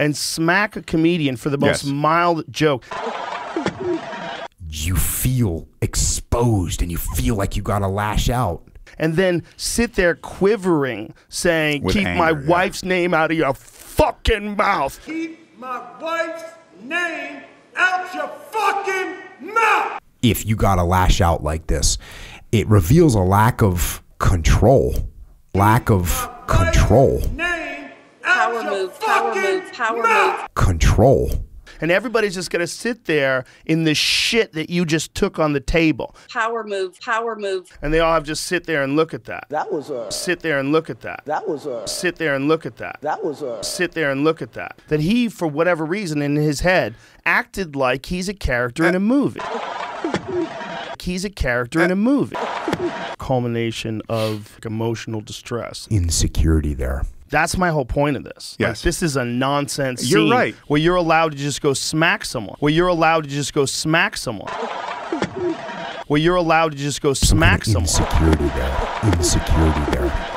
and smack a comedian for the most Yes. mild joke. You feel exposed and you feel like you gotta lash out. and then sit there quivering, saying, With "Keep my yeah. wife's name out of your fucking mouth." Keep my wife's name out your fucking mouth! If you gotta lash out like this, it reveals a lack of control. Lack of control. Name Power out move, power fucking move, power mouth! move. Control. And everybody's just gonna sit there in the shit that you just took on the table, Power move, power move. and they all have just sit there and look at that. That was a. Sit there and look at that. That was a. Sit there and look at that. That was a. sit there and look at that. That he, for whatever reason in his head, acted like he's a character in a movie. He's a character in a movie. Culmination of emotional distress. Insecurity there. That's my whole point of this. Like, Yes. this is a nonsense You're scene right. where you're allowed to just go smack someone. Where you're allowed to just go smack someone. Where you're allowed to just go smack someone. Insecurity there. Insecurity there.